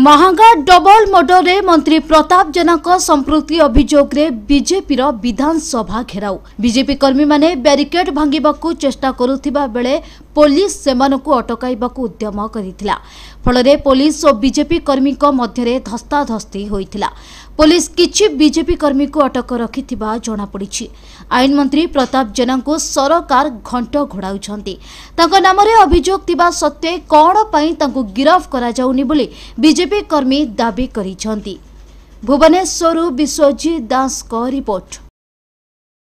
ମହାଙ୍ଗା double ମର୍ଡରରେ ମନ୍ତ୍ରୀ ପ୍ରତାପ ଜେନାଙ୍କ ସମ୍ପୃକ୍ତି ଅଭିଯୋଗରେ ବିଜେପିର ବିଧାନସଭା ଘେରାଉ। ବିଜେପି କର୍ମୀମାନେ ବ୍ୟାରିକେଡ୍ ଭାଙ୍ଗିବାକୁ ଚେଷ୍ଟା କରୁଥିବା ବେଳେ ପୋଲିସ ସେମାନଙ୍କୁ ଅଟକାଇବାକୁ ଉଦ୍ୟମ କରିଥିଲା। ଫଳରେ ପୋଲିସ ଓ ବିଜେପି କର୍ମୀଙ୍କ ମଧ୍ୟରେ ଧସ୍ତାଧସ୍ତି ହୋଇଥିଲା। ପୋଲିସ କିଛି ବିଜେପି କର୍ମୀଙ୍କୁ ଅଟକ ରଖିଥିବା ଜଣାପଡ଼ିଛି। ଆଇନମନ୍ତ୍ରୀ ପ୍ରତାପ ଜେନାଙ୍କୁ ସରକାର ଘଣ୍ଟ ଘୋଡ଼ାଉଛନ୍ତି। ତାଙ୍କ ନାମରେ ଅଭିଯୋଗ ଥିବା ସତ୍ତ୍ୱେ କ'ଣ ପାଇଁ ତାଙ୍କୁ ଗିରଫ କରାଯାଉନି ବୋଲି ବିଜେପି କର୍ମୀ ଦାବି କରିଛନ୍ତି। ଭୁବନେଶ୍ୱରରୁ ବିଶ୍ୱଜିତ ଦାସଙ୍କ ରିପୋର୍ଟ।